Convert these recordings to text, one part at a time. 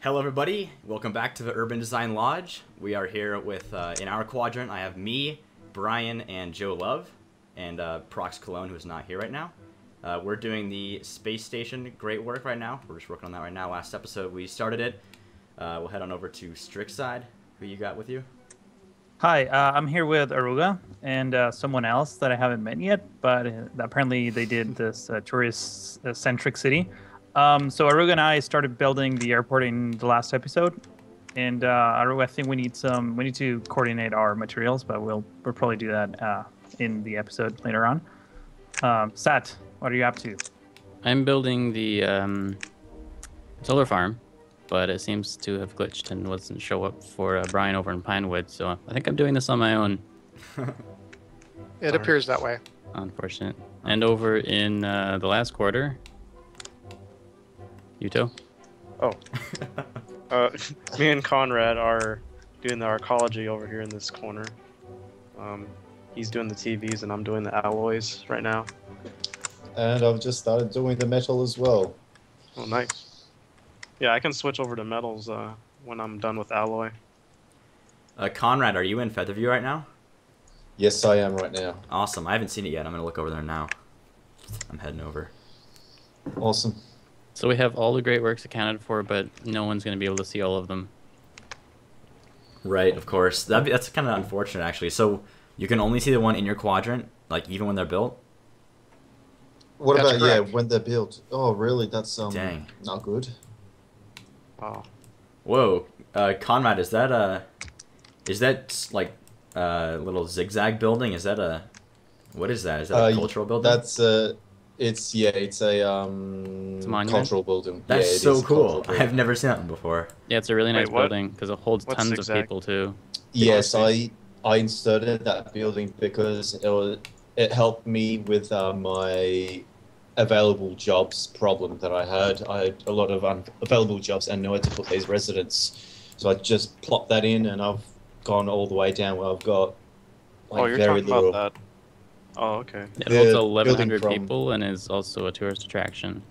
Hello, everybody. Welcome back to the Urban Design Lodge. We are here with, uh, in our quadrant, I have me, Brian, and Joe Love, and uh, ProcsKalone, who's not here right now. Uh, we're doing the space station great work right now. We're just working on that right now. Last episode, we started it. Uh, we'll head on over to Strixside. Who you got with you? Hi, uh, I'm here with Aruga and uh, someone else that I haven't met yet, but uh, apparently they did this uh, tourist-centric city. Um, so Aruga and I started building the airport in the last episode, and uh, Aruga, I think we need some, we need to coordinate our materials, but we'll we'll probably do that uh, in the episode later on. Um, Zhatt, what are you up to? I'm building the um, solar farm, but it seems to have glitched and wasn't show up for uh, Brian over in Pinewood. So I think I'm doing this on my own. It appears that way. Unfortunate. And over in uh, the last quarter, Yuttho. Oh. uh, me and Conrad are doing the arcology over here in this corner. Um, he's doing the TVs and I'm doing the alloys right now. And I've just started doing the metal as well. Oh, nice. Yeah, I can switch over to metals uh, when I'm done with alloy. Uh, Conrad, are you in Featherview right now? Yes, I am right now. Awesome. I haven't seen it yet. I'm going to look over there now. I'm heading over. Awesome. So we have all the great works accounted for, but no one's going to be able to see all of them. Right, of course. That'd be, that's kind of unfortunate, actually. So you can only see the one in your quadrant, like even when they're built. What That's about yeah when they're built? Oh, really? That's um Dang. not good. Oh, Whoa, uh, Conrad, is that a, is that like a little zigzag building? Is that a, what is that? Is that a Uh, cultural building? That's uh, it's yeah, it's a um It's a cultural building. That's yeah, so cool. I've never seen that one before. Yeah, it's a really nice what? building because it holds What's tons zigzag? of people too. Yes, I I inserted that building because it was, it helped me with uh, my available jobs problem that I had. I had a lot of unavailable jobs and nowhere to put these residents, so I just plopped that in, and I've gone all the way down where I've got like oh, you're very talking little. about that. Oh, okay. It holds 1,100 people and is also a tourist attraction.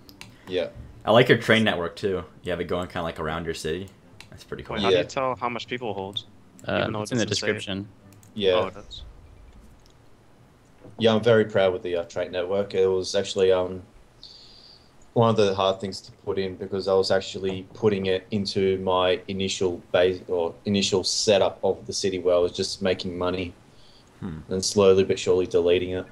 Yeah, I like your train network too. You have it going kind of like around your city. That's pretty cool. Wait, how do you tell how much people hold? Uh, Even though it it's in the doesn't it. description. yeah. Oh, it is. Yeah, I'm very proud with the uh, trade network. It was actually um, one of the hard things to put in because I was actually putting it into my initial base or initial setup of the city where I was just making money, Hmm. and slowly but surely deleting it.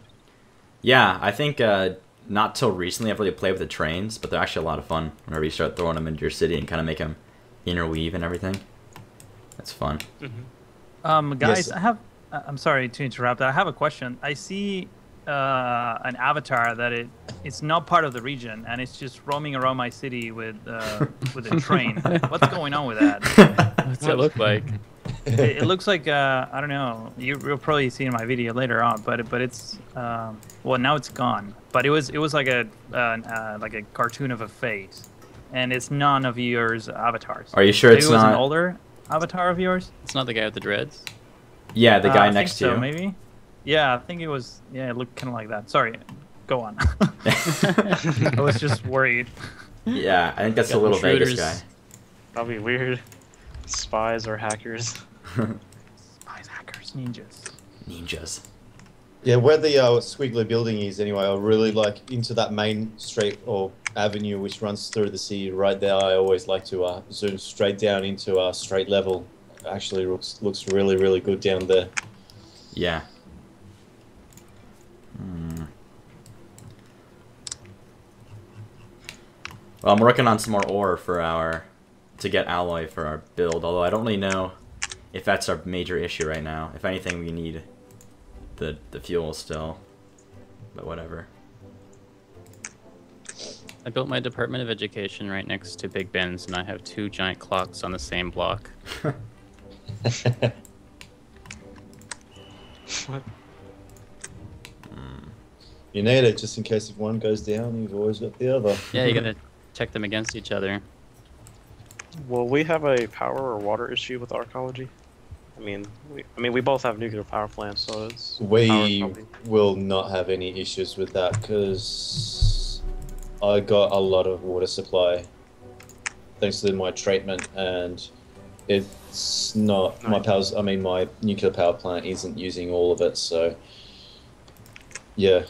Yeah, I think uh, not till recently I've really played with the trains, but they're actually a lot of fun whenever you start throwing them into your city and kind of make them interweave and everything. That's fun. Um, guys, Yes. I have. I- I'm sorry to interrupt. I have a question. I see uh, an avatar that it it's not part of the region, and it's just roaming around my city with uh, with a train. What's going on with that? What's it look like? It, it looks like uh, I don't know. You, you'll probably see in my video later on, but but it's um, well now it's gone. But it was it was like a uh, uh, like a cartoon of a face, and it's none of yours avatars. Are you sure Maybe it's it was not? an older avatar of yours? It's not the guy with the dreads. Yeah, the Uh, guy I next think to so, you. maybe. Yeah, I think it was. Yeah, it looked kind of like that. Sorry, go on. I was just worried. yeah, I think that's the Got little Vegas intruders. guy. That'd be weird. Spies or hackers. Spies, hackers, ninjas. Ninjas. Yeah, where the uh, squiggly building is anyway, I really like into that main street or avenue which runs through the city. Right there, I always like to uh, zoom straight down into a straight level. Actually, looks looks really really good down there. Yeah. Hmm. Well, I'm working on some more ore for our to get alloy for our build. Although I don't really know if that's our major issue right now. If anything, we need the the fuel still. But whatever. I built my Department of Education right next to Big Ben's, and I have two giant clocks on the same block. Hmm. You need it just in case if one goes down, you've always got the other. Yeah, you gotta check them against each other. Will we have a power or water issue with arcology? I mean, we, I mean, we both have nuclear power plants, so it's We will not have any issues with that because I got a lot of water supply thanks to my treatment, and it's not my Nice. powers. I mean, my nuclear power plant isn't using all of it, so yeah,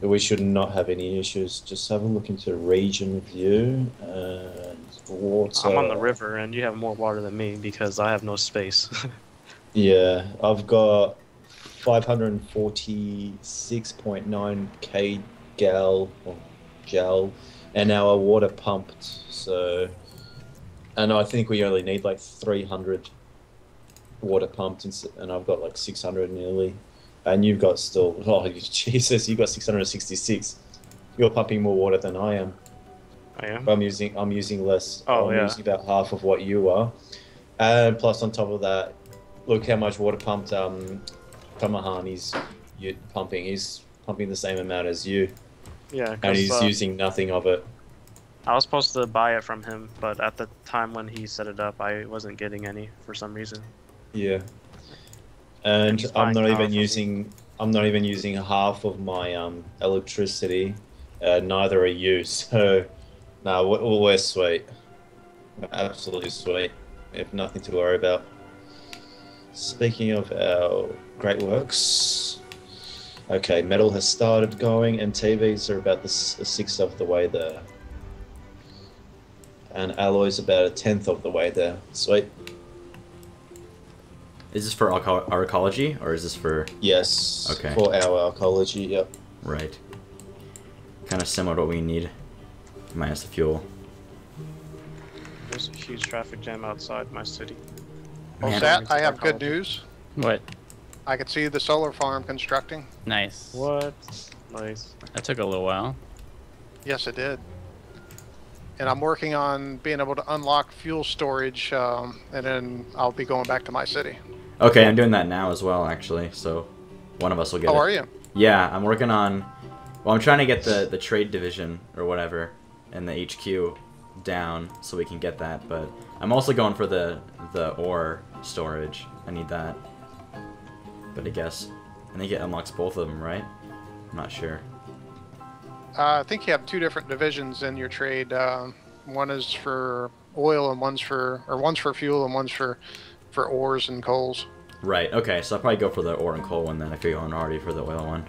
we should not have any issues. Just have a look into region view and water. I'm on the river, and you have more water than me because I have no space. Yeah, I've got 546.9 k gal or gal an hour water pumped. So, and I think we only need like 300 water pumped, and, and I've got like 600 nearly. And you've got still, oh Jesus, you've got 666. You're pumping more water than I am. I am. But I'm using I'm using less. Oh, I'm yeah. using about half of what you are, and plus on top of that, look how much water pumped um, Tamohan is you pumping. He's pumping the same amount as you, Yeah, and he's uh, using nothing of it. I was supposed to buy it from him, but at the time when he set it up, I wasn't getting any for some reason. Yeah, and I'm not even from me. using I'm not even using half of my um, electricity. Uh, neither are you. So, no, we're, we're sweet. Absolutely sweet. We have nothing to worry about. Speaking of our great works, okay, metal has started going, and TVs are about the sixth of the way there, and alloys about a tenth of the way there. Sweet. Is this for our, our arcology or is this for Yes. Okay. For our arcology, yep. right? Kind of similar to what we need, minus the fuel. There's a huge traffic jam outside my city. Well, Man. Zhatt, I have good news. What? I can see the solar farm constructing. Nice. What? Nice. That took a little while. Yes, it did. And I'm working on being able to unlock fuel storage, um, and then I'll be going back to my city. Okay, I'm doing that now as well, actually. So one of us will get How it. are you? Yeah, I'm working on. Well, I'm trying to get the the trade division or whatever and the HQ down so we can get that. But I'm also going for the the ore storage. I need that. But I guess I think it unlocks both of them, right? I'm not sure. Uh, I think you have two different divisions in your trade. Um, one is for oil, and one's for, or one's for fuel, and one's for, for ores and coals. Right. Okay. So I'll probably go for the ore and coal one then if you're going already for the oil one.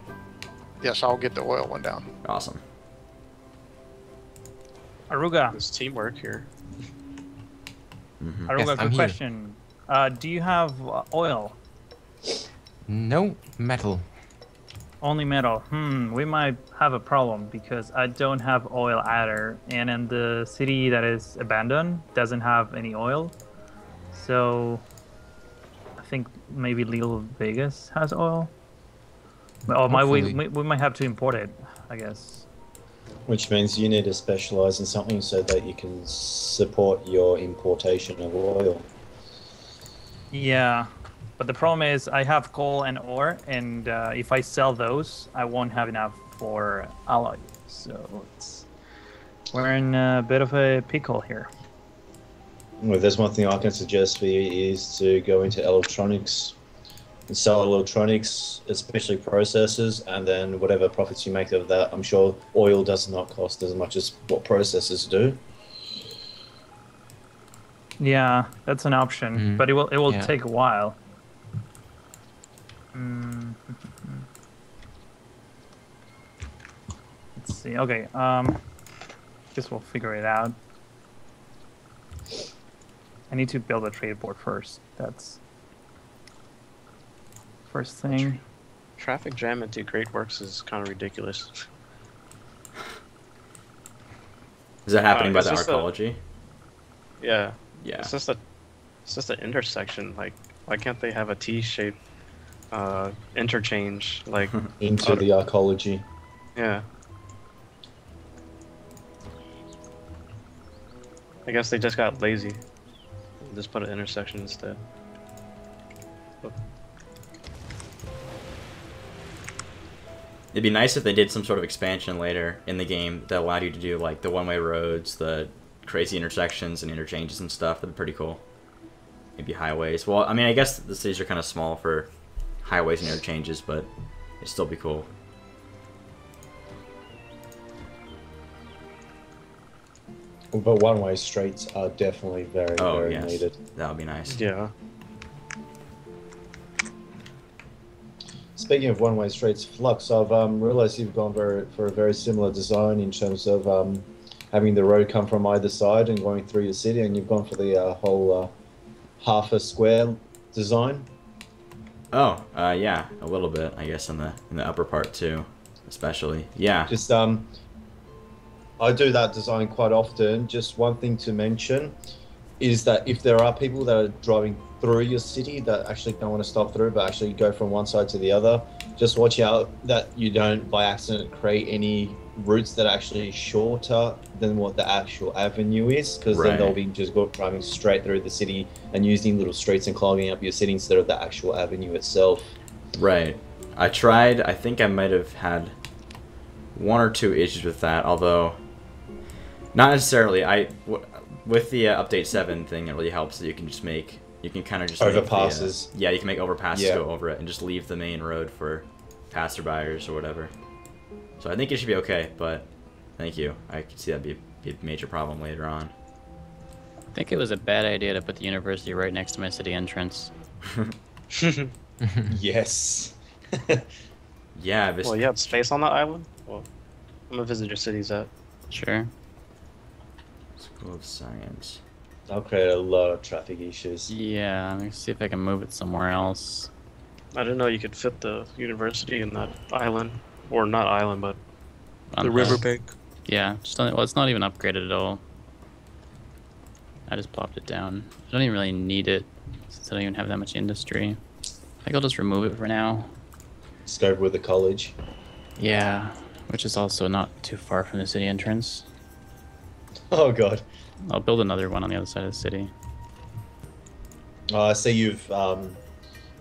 Yes, I'll get the oil one down. Awesome. Aruga, There's teamwork here. hmm Aruga, Yes, good I'm here. question. Uh, do you have uh, oil? No metal. Only metal. Hmm, we might have a problem because I don't have oil either, and in the city that is abandoned doesn't have any oil. So I think maybe Little Vegas has oil. Oh, Hopefully. we we might have to import it, I guess. Which means you need to specialize in something so that you can support your importation of oil. Yeah, but the problem is I have coal and ore, and uh, if I sell those, I won't have enough for alloy. So it's we're in a bit of a pickle here. Well, there's one thing I can suggest for you is to go into electronics and sell electronics, especially processors, and then whatever profits you make of that, I'm sure oil does not cost as much as what processors do. Yeah, that's an option, Mhm. but it will it will Yeah. take a while. Mm. Let's see. Okay. Um, guess we'll figure it out. I need to build a trade board first. That's first thing. Traffic jam into Great Works is kind of ridiculous. Is that happening Uh, by the just a- arcology? yeah, Yeah. it's just a, it's just an intersection. Like, why can't they have a T-shaped uh, interchange? Like, Into the arcology. yeah. I guess they just got lazy. Just put an intersection instead. It'd be nice if they did some sort of expansion later in the game that allowed you to do like the one-way roads, the crazy intersections and interchanges and stuff. That'd be pretty cool. maybe highways. Well, I mean, I guess the cities are kind of small for highways and interchanges, but it'd still be cool. But one-way streets are definitely very, Oh, very yes. needed. That would be nice. Yeah. Speaking of one-way streets, Flux, I've um, realised you've gone very, for a very similar design in terms of um, having the road come from either side and going through your city, and you've gone for the uh, whole uh, half a square design. Oh, uh, yeah, a little bit, I guess, in the in the upper part too, especially. Yeah. Just um, I do that design quite often. Just one thing to mention is that if there are people that are driving through your city that actually don't want to stop through, but actually go from one side to the other, just watch out that you don't by accident create any routes that are actually shorter than what the actual avenue is, because then they'll be just go, driving straight through the city and using little streets and clogging up your city instead of the actual avenue itself. Right. I tried. I think I might have had one or two issues with that, although not necessarily. I with the uh, update seven thing, it really helps that you can just make you can kind of just make the, uh, Overpasses. yeah, you can make overpasses Yeah. go over it and just leave the main road for passerbyers or whatever. So I think it should be okay. But thank you. I could see that be, be a major problem later on. I think it was a bad idea to put the university right next to my city entrance. Yes. Yeah. This, well, you have space on that island. Well, I'm gonna visit your cities at. Sure. School of Science. I'll create a lot of traffic issues. Yeah, let me see if I can move it somewhere else. I didn't know you could fit the university in that island, or not island, but On the riverbank. Yeah, just on, well, it's not even upgraded at all. I just plopped it down. I don't even really need it since I don't even have that much industry. I think I'll just remove it for now. Just go with the college. Yeah, which is also not too far from the city entrance. Oh god. I'll build another one on the other side of the city. Uh, I see you've um,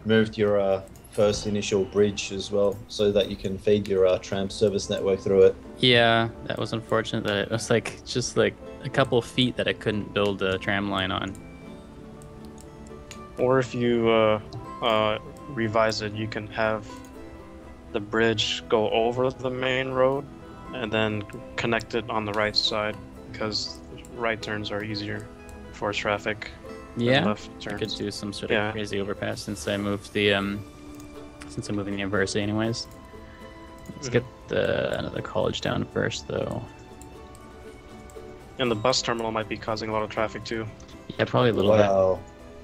moved your uh, first initial bridge as well, so that you can feed your uh, tram service network through it. Yeah, that was unfortunate that it was like just like a couple feet that I couldn't build a tram line on. Or if you uh, uh, revise it, you can have the bridge go over the main road and then connect it on the right side because right turns are easier for traffic than Yeah, left I could do some sort of Yeah. crazy overpass since I moved the um since I'm moving the university anyways. Let's Mhm. get the another college down first though. And the bus terminal might be causing a lot of traffic too. Yeah, probably a little bit. Wow.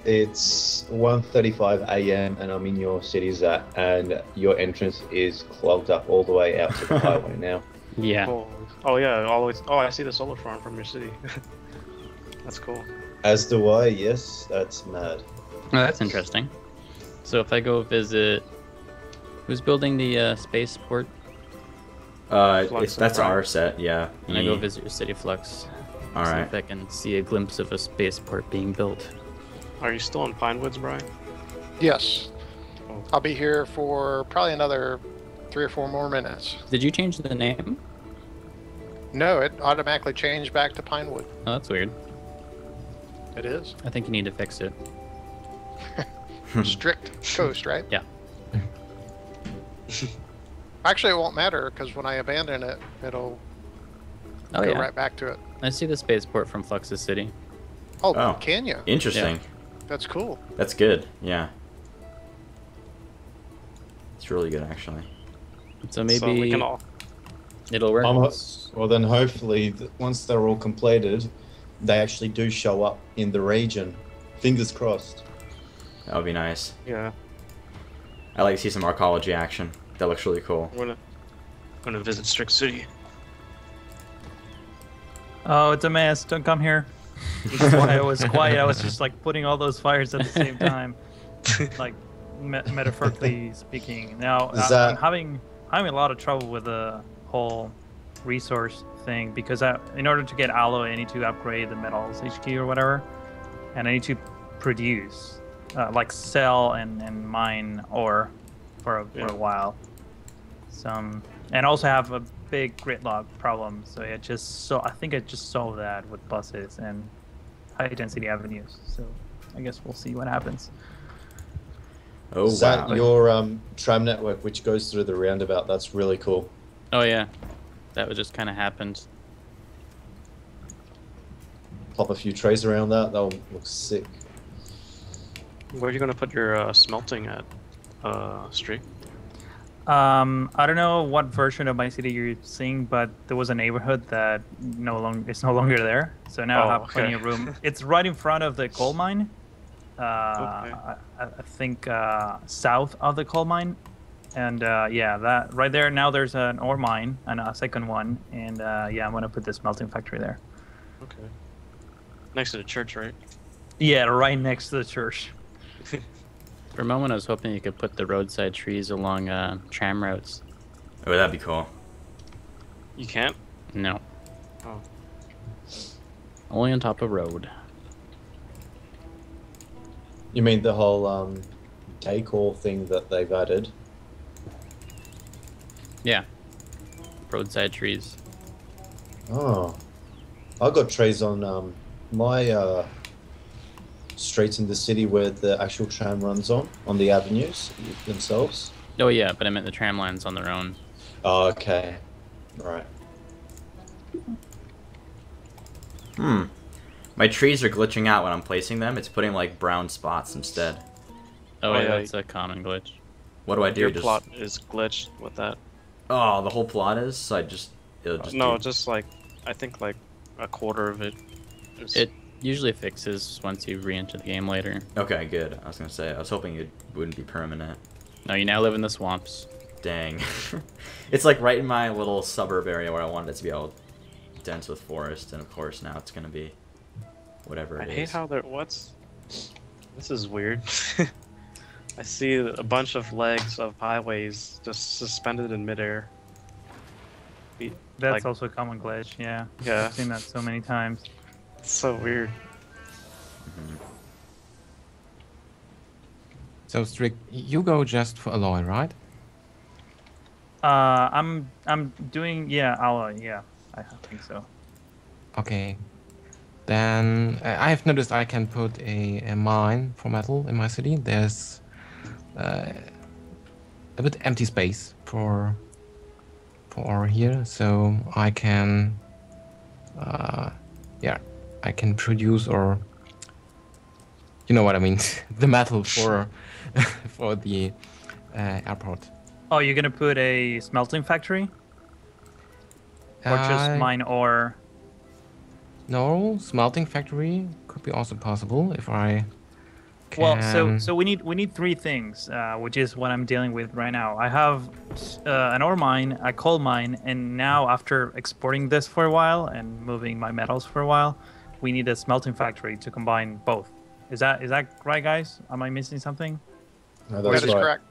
It's 1.35 a.m. and I'm in your city, Zach, and your entrance is clogged up all the way out to the highway now. Yeah. Oh, oh yeah, always. Oh, I see the solar farm from your city. That's cool. As do I, yes, that's mad. Oh, that's interesting. So if I go visit, who's building the uh, spaceport? Uh, Flux that's Prime. our set. Yeah. And I go E. visit your city flux. All see if I can see a glimpse of a spaceport being built. Are you still in Pinewoods, Brian? Yes. Oh. I'll be here for probably another three or four more minutes. Did you change the name? No, it automatically changed back to Pinewood. Oh, that's weird. It is. I think you need to fix it. Strict coast, right? Yeah. Actually, it won't matter because when I abandon it, it'll Oh go yeah, right back to it. I see the spaceport from Fluxus City. Oh, Oh. can you? Interesting. That's cool. That's good. Yeah. It's really good, actually. So maybe So we can all. it'll work. I'm well, then hopefully, once they're all completed, they actually do show up in the region. Fingers crossed. That would be nice. Yeah, I like to see some arcology action. That looks really cool. I'm gonna. I'm gonna visit Strict City. Oh, it's a mess. Don't come here. That's why I was quiet. I was just like putting all those fires at the same time, like me- metaphorically speaking. Now Is uh, that- I'm having having a lot of trouble with the whole resource thing because I, in order to get alloy, I need to upgrade the metals HQ or whatever, and I need to produce, uh, like sell and, and mine ore for a, Yeah. for a while. Some and also have a big gridlock problem. So it just so I think I just solved that with buses and high density avenues. So I guess we'll see what happens. Oh Is that your um, tram network which goes through the roundabout? That's really cool. Oh yeah, that was just kind of happened. Pop a few trays around that. That'll look sick. Where are you gonna put your uh, smelting at, uh, Streak? Um, I don't know what version of my city you're seeing, but there was a neighborhood that no longer it's no longer there. So now I Oh, have plenty of room. it's right in front of the coal mine. Uh, Okay. I, I I think uh, south of the coal mine, and uh, yeah, that right there. Now there's an ore mine and a second one, and uh, yeah, I'm gonna put this melting factory there. Okay. Next to the church, right? Yeah, right next to the church. For a moment, I was hoping you could put the roadside trees along uh, tram routes. Oh, that'd be cool. You can't. No. Oh. Only on top of road. You mean the whole um, decor thing that they've added? Yeah. Roadside trees. Oh, I got trees on um, my uh, streets in the city where the actual tram runs on, on the avenues themselves. Oh yeah, but I meant the tram lines on their own. Oh, okay, right. Hmm. My trees are glitching out when I'm placing them. It's putting like brown spots instead. Oh, yeah, yeah. that's a common glitch. What do I do? Your just plot is glitched with that. oh, the whole plot is. So I just it'll just no, do- just like I think like a quarter of it. Is, It usually fixes once you re-enter the game later. Okay, good. I was gonna say I was hoping it wouldn't be permanent. No, you now live in the swamps. Dang. it's like right in my little suburb area where I wanted it to be all dense with forest, and of course now it's gonna be whatever I it hate how they're what's. This is weird. I see a bunch of legs of highways just suspended in midair. Be- That's Like- also a common glitch. Yeah, Yeah, I've seen that so many times. it's so weird. So strict. You go just for alloy, right? Uh, I'm I'm doing yeah alloy yeah I think so. Okay. Then uh, I have noticed I can put a, a mine for metal in my city. There's uh, a bit empty space for for ore here, so I can uh, yeah I can produce or you know what I mean the metal for for the uh, airport. Oh, you're gonna put a smelting factory or just mine ore? No, smelting factory could be also possible if I. Can... Well, so so we need we need three things, uh, which is what I'm dealing with right now. I have uh, an ore mine, a coal mine, and now after exporting this for a while and moving my metals for a while, we need a smelting factory to combine both. Is that is that right, guys? Am I missing something? No, That that's right. correct.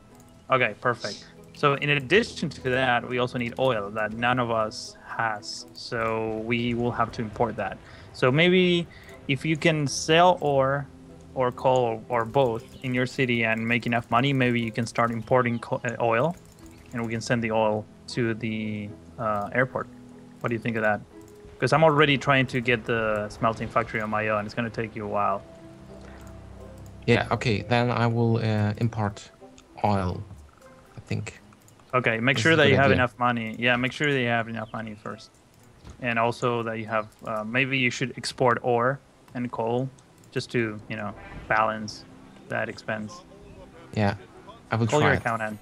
Okay, perfect. So in addition to that, we also need oil that none of us has. So we will have to import that. So maybe if you can sell ore or coal or both in your city and make enough money, maybe you can start importing uh, oil, and we can send the oil to the uh, airport. What do you think of that? Because I'm already trying to get the smelting factory on my own. It's going to take you a while. Yeah. Okay. Then I will uh, import oil. I think. Okay, make This sure that good you have idea. enough money. Yeah, make sure that you have enough money first, and also that you have. Uh, maybe you should export ore and coal, just to you know balance that expense. Yeah. I will Call try. your it. accountant.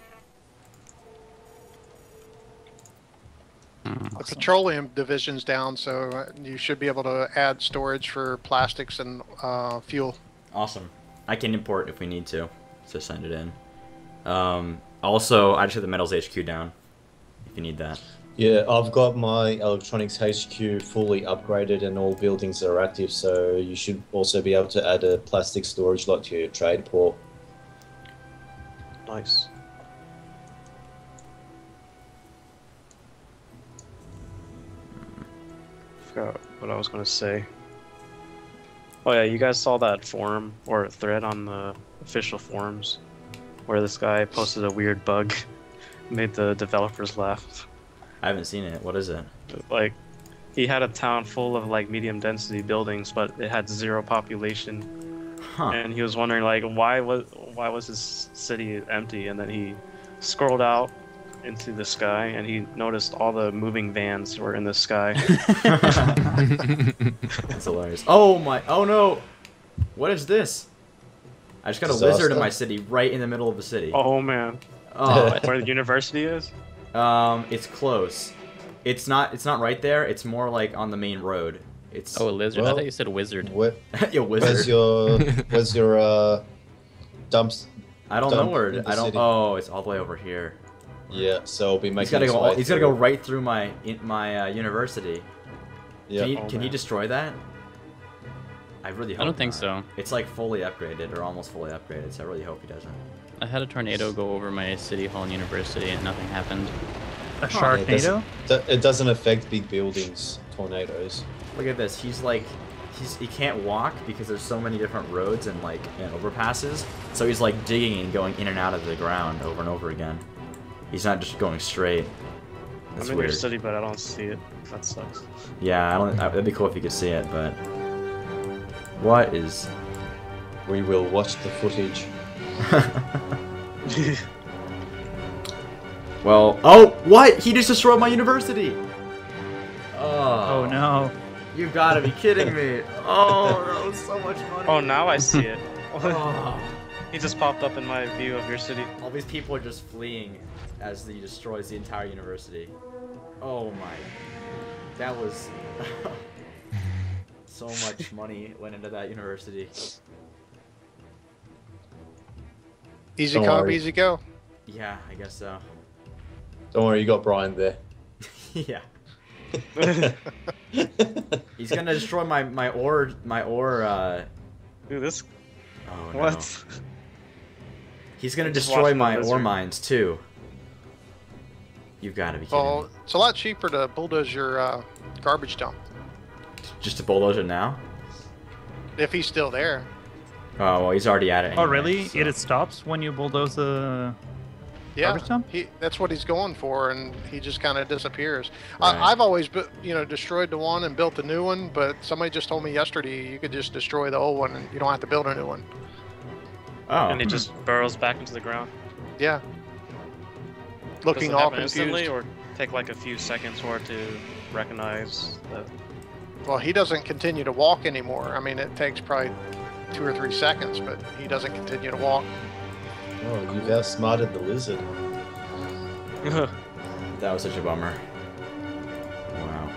The petroleum division's down, so uh, you should be able to add storage for plastics and uh, fuel. Awesome. I can import if we need to, to send it in. Um, also, I just have the metals HQ down. If you need that. Yeah, I've got my electronics HQ fully upgraded and all buildings are active, so you should also be able to add a plastic storage lot to your trade port. Nice. Forgot what I was gonna say. Oh yeah, you guys saw that forum or thread on the official forums where this guy posted a weird bug, made the developers laugh. I haven't seen it. What is it? Like, he had a town full of like medium density buildings, but it had zero population. Huh. and he was wondering like why was why was his city empty, and then he scrolled out into the sky and he noticed all the moving vans were in the sky. That's hilarious. Oh my! Oh no! What is this? I just got a lizard in my city, right in the middle of the city. oh man, Oh, where the university is? um, it's close. It's not. It's not right there. It's more like on the main road. It's Oh, a lizard. I thought you said wizard. Where, Yo, wizard. where's your where's your uh dumps? I don't know where. in it- the I don't. city? Oh, it's all the way over here. Yeah, so I'll be making. He's gotta go. way He's gotta go right through my in, my uh, university. Yeah. Can you, Oh, can you destroy that? I really. Hope I don't think not. so. It's like fully upgraded or almost fully upgraded, so I really hope he doesn't. I had a tornado go over my city hall and university and nothing happened. A It Sharknado? doesn't, it doesn't affect big buildings, tornadoes. Look at this. He's like, he's he can't walk because there's so many different roads and like and overpasses. So he's like digging and going in and out of the ground over and over again. He's not just going straight. That's I'm in weird. your city, but I don't see it. That sucks. Yeah, I don't. Uh, That'd be cool if you could see it, but what is? We will watch the footage. well, oh, what? He just destroyed my university. Oh Oh, no. You gotta be kidding me! Oh, that was so much money. oh, now I see it. Oh. he just popped up in my view of your city. All these people are just fleeing as he destroys the entire university. Oh my. That was. So much money went into that university. Easy Don't come, worry. easy go. Yeah, I guess so. Don't worry, you got Brian there. yeah. He's gonna destroy my, my ore, my ore, uh. Dude, this Oh no. what? He's gonna destroy my ore lizard. mines too. You've gotta be kidding Well, me. it's a lot cheaper to bulldoze your uh, garbage dump Just to bulldoze it now? if he's still there. Oh, well, he's already at it. Oh, really? so- It, it stops when you bulldoze the. Yeah, Garbage dump? he that's what he's going for, and he just kind of disappears. Right. I, I've always, you know, destroyed the one and built a new one, but somebody just told me yesterday you could just destroy the old one and you don't have to build a new one. Oh. And it just hmm. burrows back into the ground. Yeah. Does Looking it all confused. instantly, or take like a few seconds for it to recognize that? Well, he doesn't continue to walk anymore. I mean, it takes probably two or three seconds, but he doesn't continue to walk. Oh, you've outsmarted the lizard. That was such a bummer. Wow.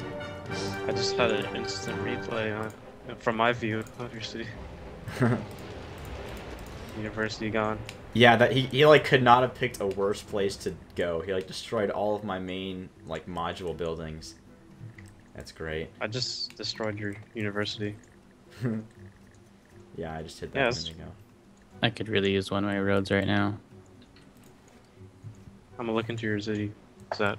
I just had an instant replay uh, from my view of your city. University gone. Yeah, that he, he like could not have picked a worse place to go. He like destroyed all of my main like module buildings. That's great. I just destroyed your university. Yeah, I just hit that Yeah, a ago. I could really use one-way roads right now. I'm gonna look into your city. Is that?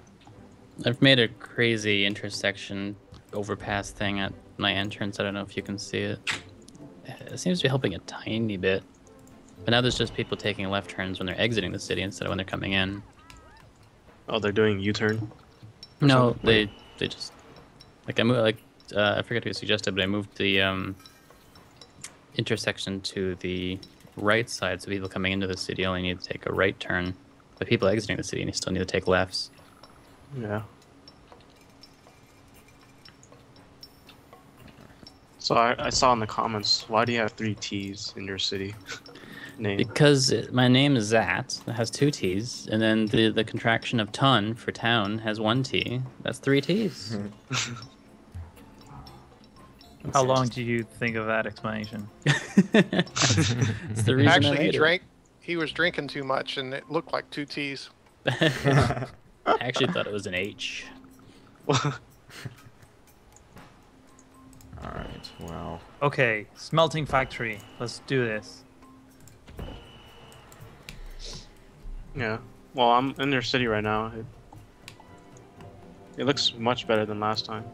I've made a crazy intersection overpass thing at my entrance. I don't know if you can see it. It seems to be helping a tiny bit. But now there's just people taking left turns when they're exiting the city instead of when they're coming in. Oh, they're doing U-turn. No, something? they they just like I moved like uh, I forget who suggested, but I moved the um, intersection to the right side, so people coming into the city only need to take a right turn. But people exiting the city, you still need to take lefts. Yeah. So I, I saw in the comments, why do you have three T's in your city name? Because it, my name is Zhatt, that has two T's, and then the, the contraction of ton for town has one T. That's three T's. How long do you think of that explanation? it's the reason I Actually, he made it. drank. He was drinking too much, and it looked like two T's. I actually thought it was an H. All right. Well. Okay, smelting factory. Let's do this. Yeah. Well, I'm in your city right now. It, it looks much better than last time.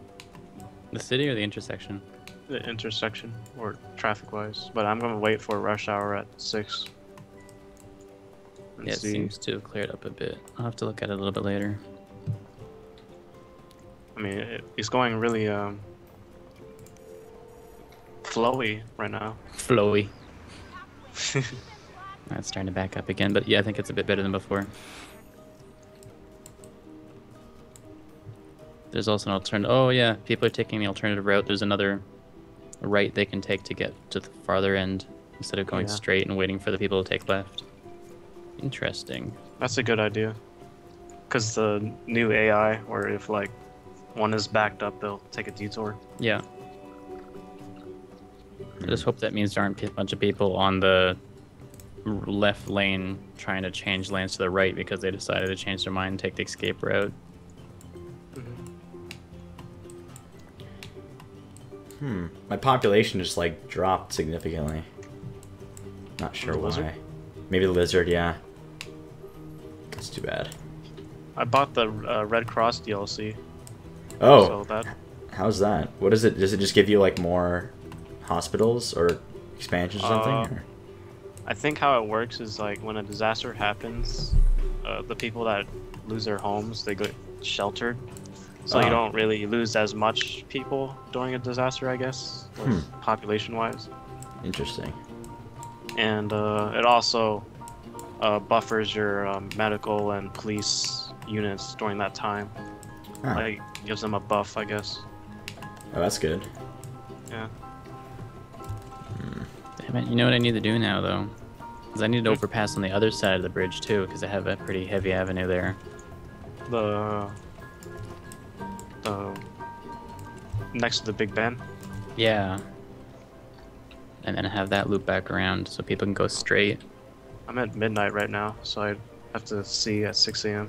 The city or the intersection? The intersection, or traffic-wise. But I'm gonna wait for rush hour at six. Yeah, it see. seems to have cleared up a bit. I'll have to look at it a little bit later. I mean, it, it's going really um flowy right now. Flowy. That's starting to back up again, but yeah, I think it's a bit better than before. There's also an alternative. Oh yeah, people are taking the alternative route. There's another right they can take to get to the farther end instead of going Yeah. straight and waiting for the people to take left. Interesting. That's a good idea. Because the new AI, where if like one is backed up, they'll take a detour. Yeah. I just hope that means there aren't a bunch of people on the left lane trying to change lanes to the right because they decided to change their mind and take the escape route. Hmm. My population just like dropped significantly. Not sure The why. lizard? Maybe the lizard, yeah. That's too bad. I bought the uh, Red Cross DLC. Oh, So that how's that? What is it? Does it just give you like more hospitals or expansions or something? Uh, or- I think how it works is like when a disaster happens, uh, the people that lose their homes they get sheltered, so you don't really lose as much people during a disaster, I guess, Hmm. population wise. Interesting. And uh, it also uh, buffers your um, medical and police units during that time. Huh. Like gives them a buff, I guess. Oh, that's good. Yeah. Damn it, you know what I need to do now though? Is I need to overpass on the other side of the bridge too, because I have a pretty heavy avenue there. The the next to the Big Ben. Yeah. And then have that loop back around so people can go straight. I'm at midnight right now, so I have to see at 6 a.m.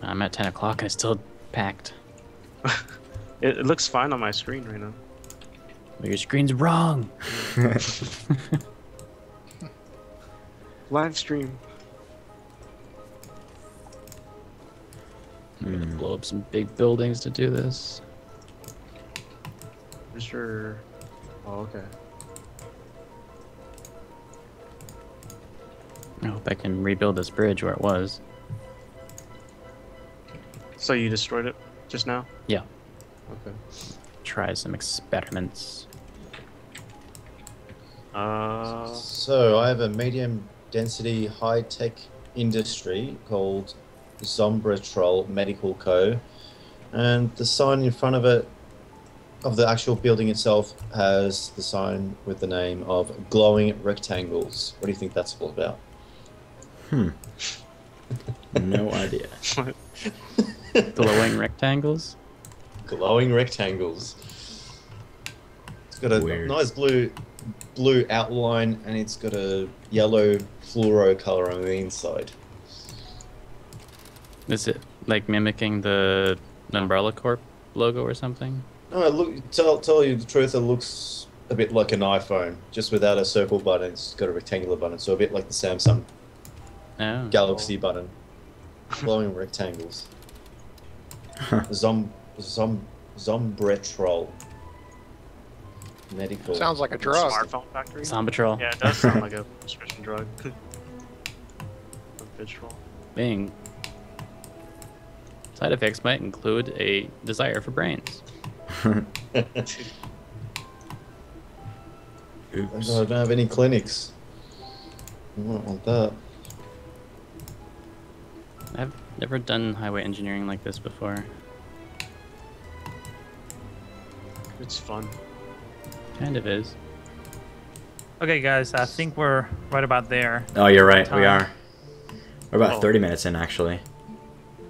I'm at 10 o'clock and it's still packed. It, it looks fine on my screen right now. Well, your screen's wrong. Live stream. I'm gonna hmm. blow up some big buildings to do this. For sure. Oh, okay. I hope I can rebuild this bridge where it was. So you destroyed it just now? Yeah. Okay. Try some experiments. Uh, So I have a medium density high tech industry called Zombratrol Medical Co. And the sign in front of it, of the actual building itself, has the sign with the name of Glowing Rectangles. What do you think that's all about? Hmm. no idea. Glowing rectangles? Glowing Rectangles. It's got a Weird. nice blue blue outline and it's got a yellow fluoro color on the inside. Is it like mimicking the Umbrella Corp logo or something? No, it look tell tell you the truth, it looks a bit like an iPhone, just without a circle button. It's got a rectangular button, so a bit like the Samsung No. Galaxy button. Glowing rectangles. Zom zom zombretrol. Medical. Sounds like a drug. Smartphone factory? Zombitrol. Yeah, it does sound like a prescription drug. Vitrol. Bing. Side effects might include a desire for brains. Oops. I don't have any clinics. I don't want that. I've never done highway engineering like this before. It's fun. Kind of is. Okay, guys, I think we're right about there. Oh, you're right. We are. We're about Oh. 30 minutes in, actually.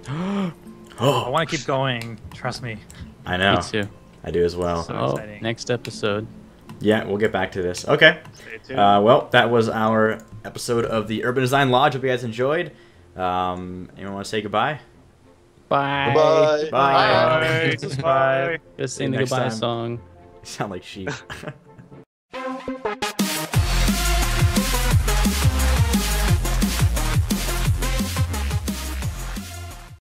oh. I want to keep going. Trust me. I know. Me too. I do as well. So oh, next episode. Yeah, we'll get back to this. Okay. Stay tuned. Uh, well, that was our episode of the Urban Design Lodge. Hope you guys enjoyed. Um, anyone want to say goodbye? Bye. Bye. Bye. Bye. Bye. Just sing the goodbye time. song. Sound like sheep.